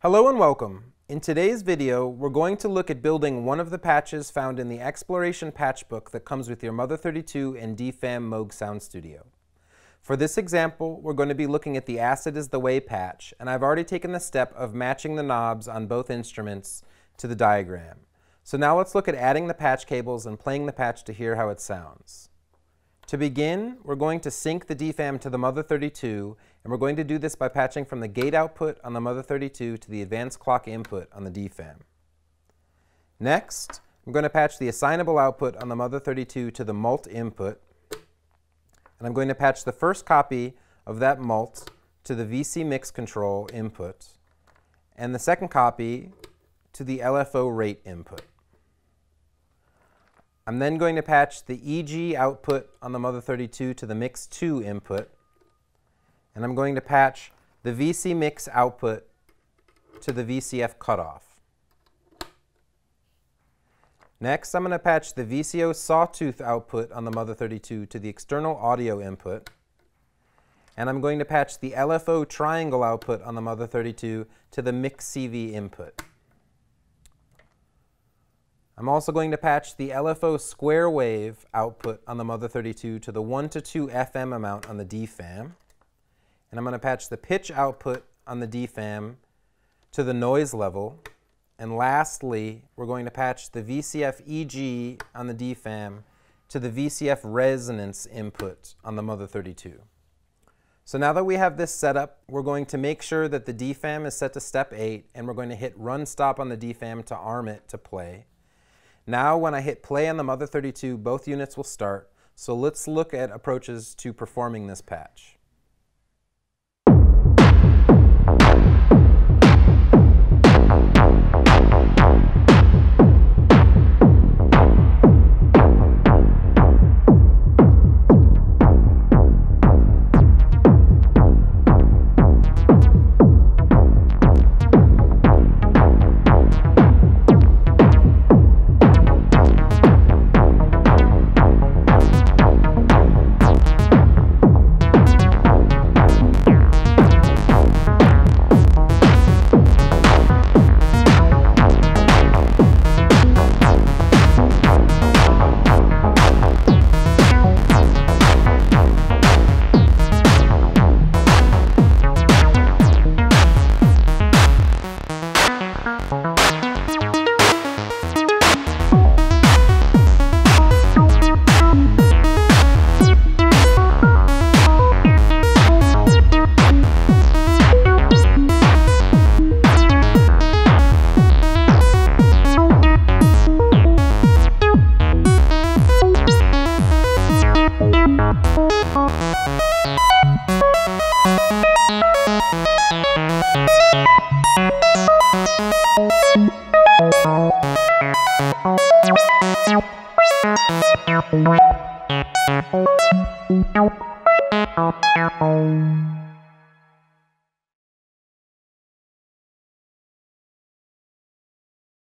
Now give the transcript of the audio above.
Hello and welcome. In today's video, we're going to look at building one of the patches found in the Exploration Patch Book that comes with your Mother32 and DFAM Moog Sound Studio. For this example, we're going to be looking at the Acid is the Way patch, and I've already taken the step of matching the knobs on both instruments to the diagram. So now let's look at adding the patch cables and playing the patch to hear how it sounds. To begin, we're going to sync the DFAM to the Mother32, and we're going to do this by patching from the gate output on the Mother32 to the advanced clock input on the DFAM. Next, I'm going to patch the assignable output on the Mother32 to the mult input, and I'm going to patch the first copy of that mult to the VC mix control input, and the second copy to the LFO rate input. I'm then going to patch the EG output on the Mother32 to the Mix 2 input, and I'm going to patch the VC Mix output to the VCF cutoff. Next, I'm going to patch the VCO sawtooth output on the Mother32 to the external audio input, and I'm going to patch the LFO triangle output on the Mother32 to the Mix CV input. I'm also going to patch the LFO square wave output on the Mother32 to the 1 to 2 FM amount on the DFAM. And I'm going to patch the pitch output on the DFAM to the noise level. And lastly, we're going to patch the VCF EG on the DFAM to the VCF resonance input on the Mother32. So now that we have this set up, we're going to make sure that the DFAM is set to step 8, and we're going to hit run stop on the DFAM to arm it to play. Now when I hit play on the Mother32, both units will start. So let's look at approaches to performing this patch. Thank you.